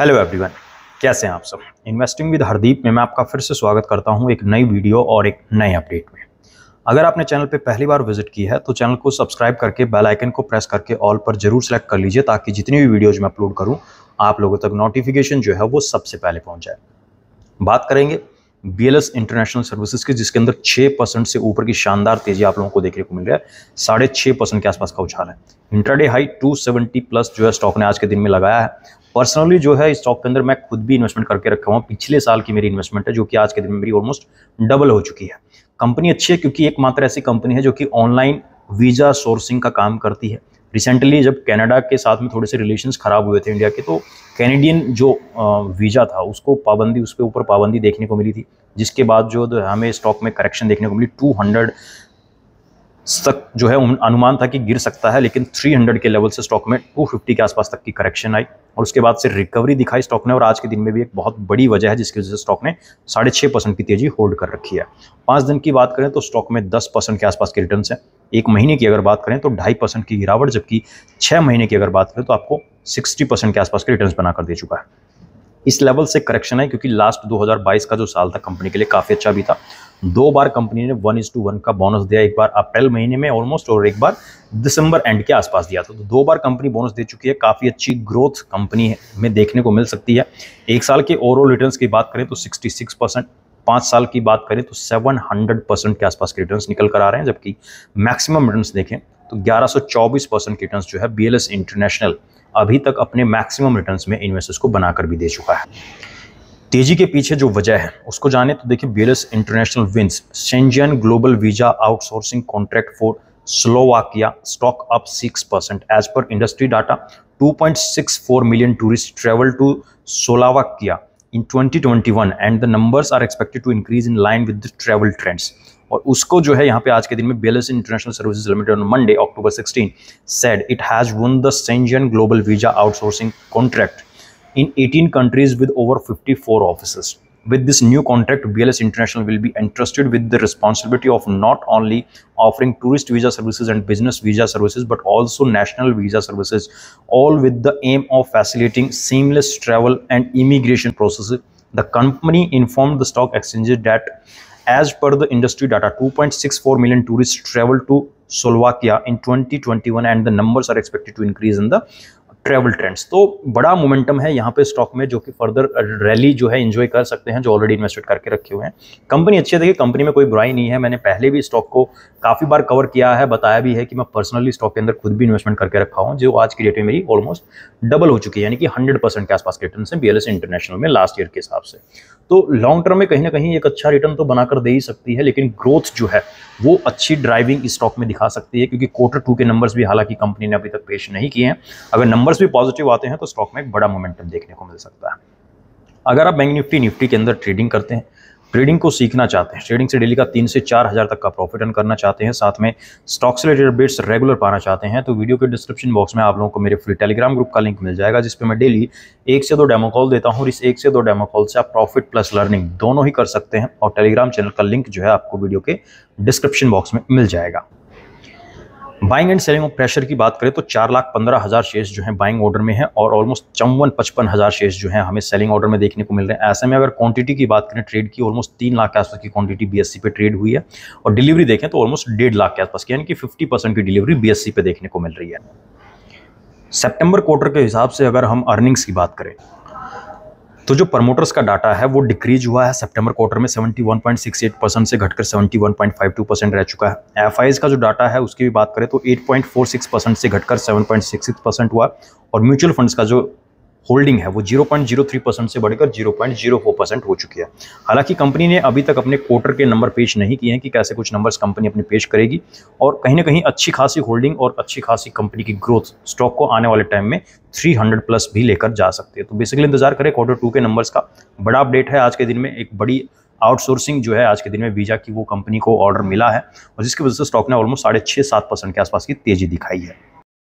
Hello everyone कैसे हैं आप सब? इन्वेस्टिंग विद हरदीप में मैं आपका फिर से स्वागत करता हूँ एक नई वीडियो और एक नए अपडेट में। अगर आपने चैनल पर पहली बार विज़िट की है तो चैनल को सब्सक्राइब करके बेल आइकन को प्रेस करके ऑल पर ज़रूर सेलेक्ट कर लीजिए ताकि जितनी भी वीडियोज़ मैं अपलोड करूँ, आप लोगों तक नोटिफिकेशन जो है वो सबसे पहले पहुँच जाए। बात करेंगे बीएलएस इंटरनेशनल सर्विसेज़ की, जिसके अंदर 6 परसेंट से ऊपर की शानदार तेज़ी आप लोगों को देखने को मिल रहा है। साढ़े छः परसेंट के आसपास का उछाल है। इंट्राडे हाई 270 प्लस जो है स्टॉक ने आज के दिन में लगाया है। पर्सनली जो है स्टॉक के अंदर मैं खुद भी इन्वेस्टमेंट करके रखा हूँ। पिछले साल की मेरी इन्वेस्टमेंट है, जो कि आज के दिन में मेरी ऑलमोस्ट डबल हो चुकी है। कंपनी अच्छी है, क्योंकि एकमात्र ऐसी कंपनी है, जो कि ऑनलाइन वीज़ा सोर्सिंग का काम करती है। रिसेंटली जब कनाडा के साथ में थोड़े से रिलेशंस खराब हुए थे इंडिया के तो कैनेडियन जो वीज़ा था, उसको पाबंदी, उसके ऊपर पाबंदी देखने को मिली थी, जिसके बाद जो हमें स्टॉक में करेक्शन देखने को मिली। 200 तक जो है अनुमान था कि गिर सकता है, लेकिन 300 के लेवल से स्टॉक में 250 के आसपास तक की करेक्शन आई और उसके बाद से रिकवरी दिखाई स्टॉक ने और आज के दिन में भी एक बहुत बड़ी वजह है जिसकी वजह से स्टॉक ने साढ़े छः परसेंट की तेज़ी होल्ड कर रखी है। पाँच दिन की बात करें तो स्टॉक में दस परसेंट के आसपास के रिटर्न है। एक महीने की अगर बात करें तो ढाई परसेंट की गिरावट, जबकि छः महीने की अगर बात करें तो आपको सिक्सटी परसेंट के आसपास के रिटर्न बनाकर दे चुका है। इस लेवल से करेक्शन है क्योंकि लास्ट 2022 का जो साल था कंपनी के लिए काफ़ी अच्छा भी था। दो बार कंपनी ने वन इज़ टू वन का बोनस दिया, एक बार अप्रैल महीने में ऑलमोस्ट और एक बार दिसंबर एंड के आसपास दिया था। तो दो बार कंपनी बोनस दे चुकी है, काफ़ी अच्छी ग्रोथ कंपनी में देखने को मिल सकती है। एक साल के ओवरऑल रिटर्न की बात करें तो सिक्सटी परसेंट पाँच साल की बात करें तो सेवन हंड्रेड परसेंट के आसपास के रिटर्न निकल कर आ रहे हैं, जबकि मैक्सिमम रिटर्न देखें तो ग्यारह सौ चौबीस परसेंट के रिटर्न जो है BLS इंटरनेशनल अभी तक अपने मैक्सिमम रिटर्न्स में इन्वेस्टर्स को बनाकर भी दे चुका है। तेज़ी के पीछे जो वजह है, उसको जाने तो देखिए BLS international wins Schengen global visa outsourcing contract for Slovakia stock up six percent as per industry data 2.64 million tourists travel to Slovakia in 2021 and the numbers are expected to increase in line with the travel trends. और उसको जो है यहाँ पे आज के दिन में BLS international services limited on Monday October 16 said it has won the Schengen global visa outsourcing contract in 18 countries with over 54 offices. With this new contract, BLS International will be entrusted with the responsibility of not only offering tourist visa services and business visa services, but also national visa services, all with the aim of facilitating seamless travel and immigration processes. The company informed the stock exchanges that as per the industry data 2.64 million tourists travel to Slovakia in 2021 and the numbers are expected to increase in the travel trends तो बड़ा momentum है यहाँ पे stock में जो कि further rally जो है एंजॉय कर सकते हैं, जो ऑलरेडी इन्वेस्टेड करके रखे हुए हैं। कंपनी अच्छी है, देखिए कंपनी में कोई बुराई नहीं है। मैंने पहले भी स्टॉक को काफ़ी बार कवर किया है, बताया भी है कि मैं पर्सनली स्टॉक के अंदर खुद भी इन्वेस्टमेंट करके रखा हूँ, जो आज की डेट में मेरी ऑलमोस्ट डबल हो चुकी है, यानी कि हंड्रेड परसेंट के आसपास के रिटर्न है बी इंटरनेशनल में लास्ट ईयर के हिसाब से। तो लॉन्ग टर्म में कहीं ना कहीं एक अच्छा रिटर्न तो बनाकर दे ही सकती है, लेकिन ग्रोथ जो है वो अच्छी ड्राइविंग स्टॉक में दिखा सकती है, क्योंकि क्वार्टर टू के नंबर्स भी हालाँकि कंपनी ने अभी तक पेश नहीं किए हैं। अगर नंबर्स भी पॉजिटिव आते हैं तो स्टॉक में एक बड़ा मोमेंटम देखने को मिल सकता है। अगर आप बैंक निफ्टी निफ्टी के अंदर ट्रेडिंग करते हैं ट्रेडिंग को सीखना चाहते हैं ट्रेडिंग से डेली का तीन से चार हज़ार तक का प्रॉफिट अर्न करना चाहते हैं, साथ में स्टॉक से रिलेटेड अपडेट्स रेगुलर पाना चाहते हैं तो वीडियो के डिस्क्रिप्शन बॉक्स में आप लोगों को मेरे फ्री टेलीग्राम ग्रुप का लिंक मिल जाएगा जिसपे मैं डेली एक से दो डेमो कॉल देता हूँ, और इस एक से दो डेमो कॉल से आप प्रॉफिट प्लस लर्निंग दोनों ही कर सकते हैं, और टेलीग्राम चैनल का लिंक जो है आपको वीडियो के डिस्क्रिप्शन बॉक्स में मिल जाएगा। Buying and selling of pressure की बात करें तो चार लाख पंद्रह हज़ार शेयर्स जो हैं बाइंग ऑर्डर में है और ऑलमोस्ट चौवन पचपन हज़ार शेयर्स जो हैं हमें सेलिंग ऑर्डर में देखने को मिल रहे हैं। ऐसे में अगर क्वांटिटी की बात करें ट्रेड की ऑलमोस्ट तीन लाख के आसपास की क्वांटिटी बीएससी पे ट्रेड हुई है और डिलीवरी देखें तो ऑलमोस्ट डेढ़ लाख के आसपास की, यानी कि फिफ्टी की डिलीवरी बीएससी पे देखने को मिल रही है। सेप्टेम्बर क्वार्टर के हिसाब से अगर हम अर्निंग्स की बात करें तो जो प्रमोटर्स का डाटा है, वो डिक्रीज हुआ है सितंबर क्वार्टर में 71.68 परसेंट से घटकर 71.52 परसेंट रह चुका है। एफ़ का जो डाटा है, उसकी भी बात करें तो 8.46 परसेंट से घटकर 7.66 परसेंट हुआ। और म्यूचुअल फंड्स का जो होल्डिंग है, वो 0.03 परसेंट से बढ़कर 0.04 परसेंट हो चुकी है। हालाँकि कंपनी ने अभी तक अपने क्वार्टर के नंबर पेश नहीं किए हैं कि कैसे कुछ नंबर्स कंपनी अपने पेश करेगी और कहीं ना कहीं अच्छी खासी होल्डिंग और अच्छी खासी कंपनी की ग्रोथ स्टॉक को आने वाले टाइम में 300 प्लस भी लेकर जा सकते हैं। तो बेसिकली इंतज़ार करें क्वार्टर टू के नंबर्स का। बड़ा अपडेट है आज के दिन में, एक बड़ी आउटसोर्सिंग जो है आज के दिन में वीज़ा की वो कंपनी को ऑर्डर मिला है और जिसकी वजह से स्टॉक ने ऑलमोस्ट साढ़े छः सात परसेंट के आसपास की तेज़ी दिखाई है।